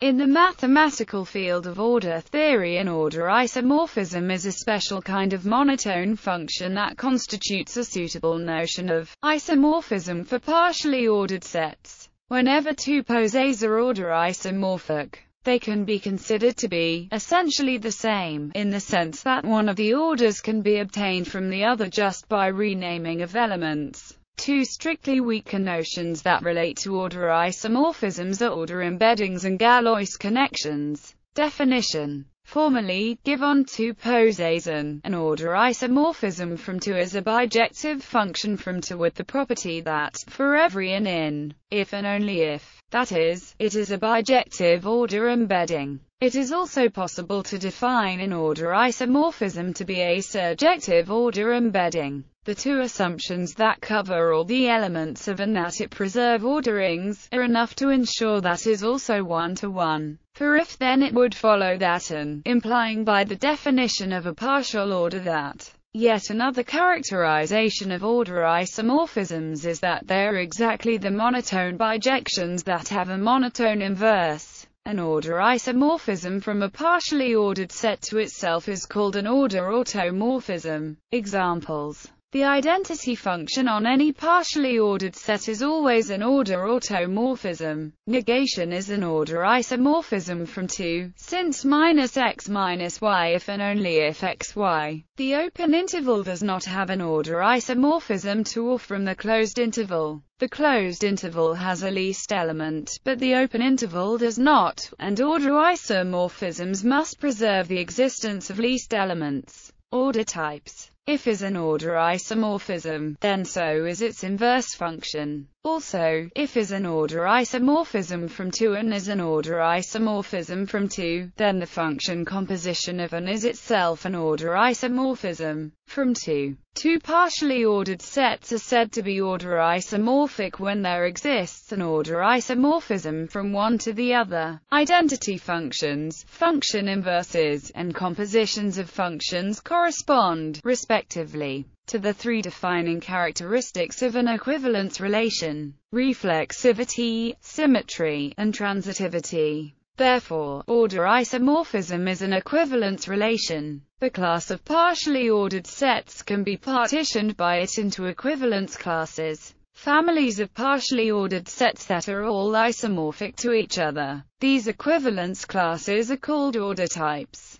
In the mathematical field of order theory an order isomorphism is a special kind of monotone function that constitutes a suitable notion of isomorphism for partially ordered sets. Whenever two posets are order isomorphic, they can be considered to be essentially the same, in the sense that one of the orders can be obtained from the other just by renaming of elements. Two strictly weaker notions that relate to order isomorphisms are order embeddings and Galois connections. Definition Formally, give on two posets an, order isomorphism from to is a bijective function from to with the property that, for every an in, if and only if, that is, it is a bijective order embedding. It is also possible to define an order isomorphism to be a surjective order embedding. The two assumptions that cover all the elements of and that it preserve orderings, are enough to ensure that is also one-to-one. -one. For if then it would follow that an, implying by the definition of a partial order that Yet another characterization of order isomorphisms is that they are exactly the monotone bijections that have a monotone inverse. An order isomorphism from a partially ordered set to itself is called an order automorphism. Examples the identity function on any partially ordered set is always an order automorphism. Negation is an order isomorphism from 2, since minus x minus y if and only if xy. The open interval does not have an order isomorphism to or from the closed interval. The closed interval has a least element, but the open interval does not, and order isomorphisms must preserve the existence of least elements. Order types if is an order isomorphism, then so is its inverse function. Also, if is an order isomorphism from 2 and is an order isomorphism from 2, then the function composition of an is itself an order isomorphism from 2. Two partially ordered sets are said to be order isomorphic when there exists an order isomorphism from one to the other. Identity functions, function inverses, and compositions of functions correspond, respectively, to the three defining characteristics of an equivalence relation, reflexivity, symmetry, and transitivity. Therefore, order isomorphism is an equivalence relation. The class of partially ordered sets can be partitioned by it into equivalence classes. Families of partially ordered sets that are all isomorphic to each other. These equivalence classes are called order types.